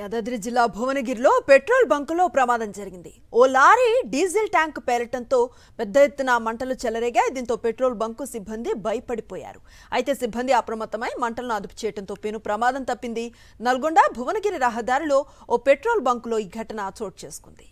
యాదాద్రి జిల్లా భువనగిరిలో పెట్రోల్ బంకులో ప్రమాదం జరిగింది. ఓ లారీ డీజిల్ ట్యాంక్ పేలటంతో పెద్ద ఎత్తున మంటలు చెలరేగాయి. దీంతో పెట్రోల్ బంకు సిబ్బంది భయపడిపోయారు. అయితే సిబ్బంది అప్రమత్తమై మంటలను అదుపు చేయడంతో పెను ప్రమాదం తప్పింది. నల్గొండ భువనగిరి రహదారిలో ఓ పెట్రోల్ బంకులో ఈ ఘటన చోటు చేసుకుంది.